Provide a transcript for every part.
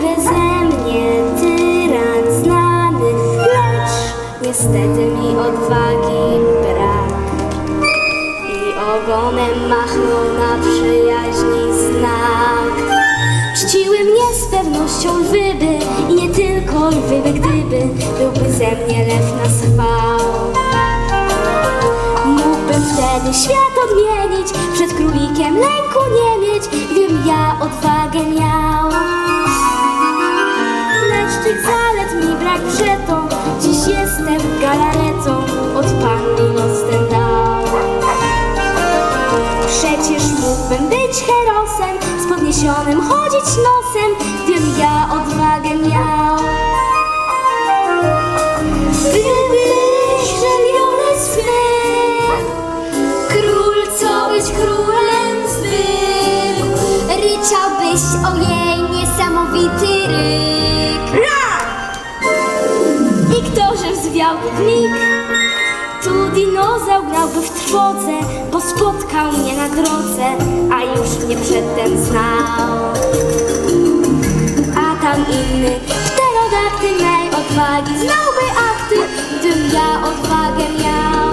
ze mnie tyran znany, lecz niestety mi odwagi brak. I ogonem machnął na przyjaźni znak. Czciły mnie z pewnością lwy i nie tylko lwy, by gdyby byłby ze mnie lew na schwał. Mógłbym wtedy świat odmienić, przed królikiem lęku nie mieć tych zalet mi brak przeto, dziś jestem galaretą, od Pan mi los ten dał. Przecież mógłbym być herosem, z podniesionym chodzić nosem, gdybym ja odwagę miał. Gdybyś żeliony swy, król, co być królem w mig, tu dinozaur grałby w trwodze, bo spotkał mnie na drodze, a już mnie przedtem znał. A tam inny, pterodaktyl mej odwagi znałby akty, gdybym ja odwagę miał.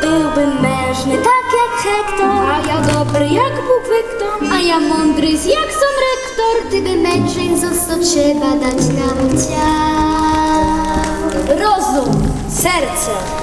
Byłbym mężny tak jak Hektor, A ja dobry jak Bóg Wektor, a ja mądry jak sam rektor. Gdyby mężczyzn został, trzeba dać. Rozum, Serce.